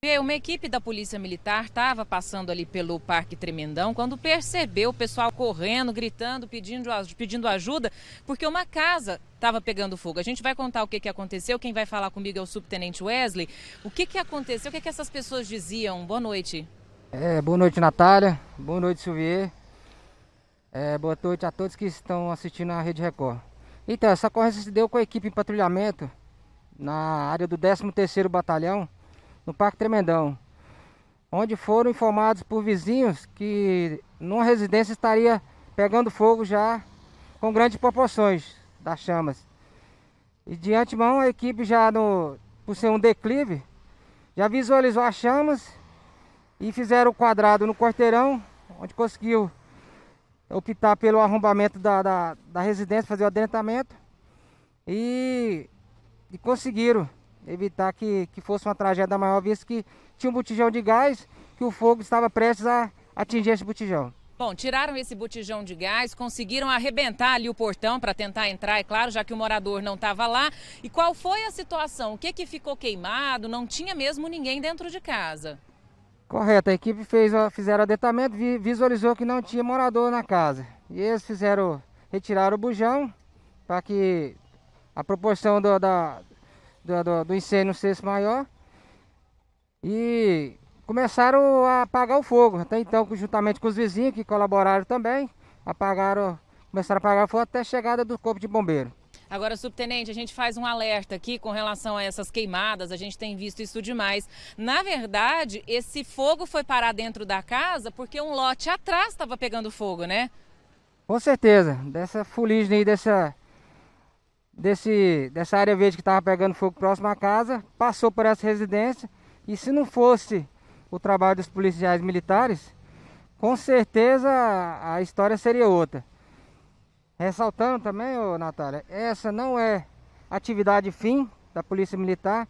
Uma equipe da Polícia Militar estava passando ali pelo Parque Tremendão quando percebeu o pessoal correndo, gritando, pedindo, pedindo ajuda, porque uma casa estava pegando fogo. A gente vai contar o que, que aconteceu. Quem vai falar comigo é o subtenente Wesley. O que, que aconteceu? O que, que essas pessoas diziam? Boa noite. É, boa noite, Natália. Boa noite, Silvier. É, boa noite a todos que estão assistindo a Rede Record. Então, essa ocorrência se deu com a equipe em patrulhamento na área do 13º Batalhão no Parque Tremendão, onde foram informados por vizinhos que numa residência estaria pegando fogo já com grandes proporções das chamas. E de antemão a equipe já no, por ser um declive, já visualizou as chamas e fizeram o quadrado no quarteirão, onde conseguiu optar pelo arrombamento da, da, da residência, fazer o adentamento e, e conseguiram evitar que, que fosse uma tragédia maior, visto que tinha um botijão de gás que o fogo estava prestes a atingir esse botijão. Bom, tiraram esse botijão de gás, conseguiram arrebentar ali o portão para tentar entrar, é claro, já que o morador não estava lá. E qual foi a situação? O que, que ficou queimado? Não tinha mesmo ninguém dentro de casa. Correto, a equipe fez, fizeram adentamento, visualizou que não tinha morador na casa. E eles fizeram, retiraram o bujão para que a proporção do, da, do, do, do incêndio ser maior. E começaram a apagar o fogo. Até então, juntamente com os vizinhos que colaboraram também, apagaram, começaram a apagar o fogo até a chegada do corpo de bombeiro. Agora, subtenente, a gente faz um alerta aqui com relação a essas queimadas, a gente tem visto isso demais. Na verdade, esse fogo foi parar dentro da casa porque um lote atrás estava pegando fogo, né? Com certeza, dessa fuligem aí, dessa desse, dessa área verde que estava pegando fogo próximo à casa, passou por essa residência e se não fosse o trabalho dos policiais militares, com certeza a história seria outra. Ressaltando também, ô, Natália, essa não é atividade fim da Polícia Militar,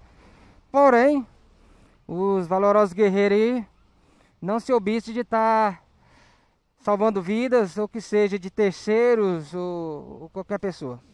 porém, os valorosos guerreiros aí não se obstem de estar tá salvando vidas, ou que seja de terceiros ou, ou qualquer pessoa.